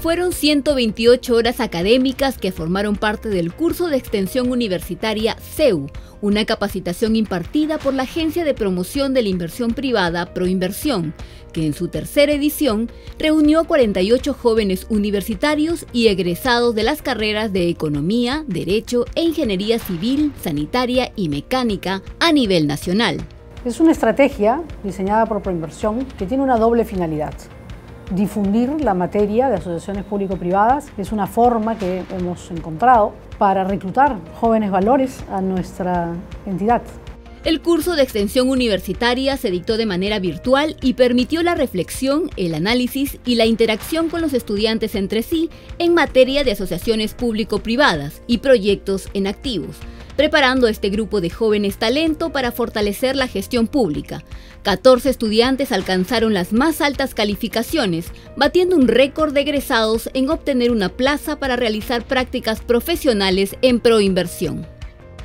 Fueron 128 horas académicas que formaron parte del curso de extensión universitaria CEU, una capacitación impartida por la Agencia de Promoción de la Inversión Privada Proinversión, que en su tercera edición reunió a 48 jóvenes universitarios y egresados de las carreras de Economía, Derecho e Ingeniería Civil, Sanitaria y Mecánica a nivel nacional. Es una estrategia diseñada por Proinversión que tiene una doble finalidad difundir la materia de asociaciones público-privadas. Es una forma que hemos encontrado para reclutar jóvenes valores a nuestra entidad. El curso de extensión universitaria se dictó de manera virtual y permitió la reflexión, el análisis y la interacción con los estudiantes entre sí en materia de asociaciones público-privadas y proyectos en activos preparando a este grupo de jóvenes talento para fortalecer la gestión pública. 14 estudiantes alcanzaron las más altas calificaciones, batiendo un récord de egresados en obtener una plaza para realizar prácticas profesionales en proinversión.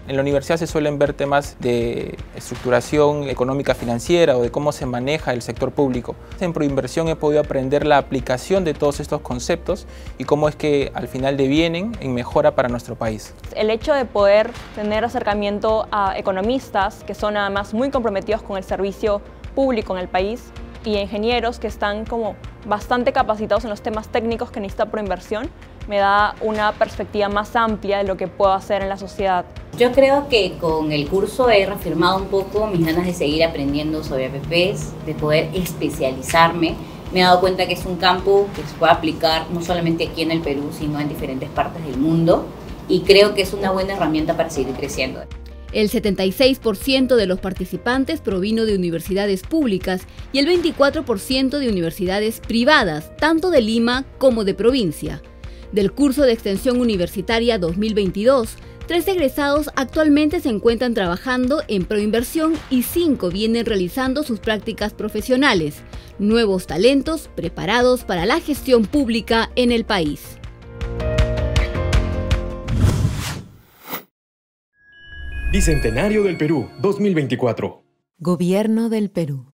En la universidad se suelen ver temas de estructuración económica financiera o de cómo se maneja el sector público. En Proinversión he podido aprender la aplicación de todos estos conceptos y cómo es que al final devienen en mejora para nuestro país. El hecho de poder tener acercamiento a economistas que son además muy comprometidos con el servicio público en el país y ingenieros que están como bastante capacitados en los temas técnicos que necesita Proinversión, me da una perspectiva más amplia de lo que puedo hacer en la sociedad. Yo creo que con el curso he reafirmado un poco mis ganas de seguir aprendiendo sobre APPs, de poder especializarme. Me he dado cuenta que es un campo que se puede aplicar no solamente aquí en el Perú, sino en diferentes partes del mundo y creo que es una buena herramienta para seguir creciendo. El 76% de los participantes provino de universidades públicas y el 24% de universidades privadas, tanto de Lima como de provincia. Del curso de extensión universitaria 2022, Tres egresados actualmente se encuentran trabajando en proinversión y cinco vienen realizando sus prácticas profesionales, nuevos talentos preparados para la gestión pública en el país. Bicentenario del Perú 2024. Gobierno del Perú.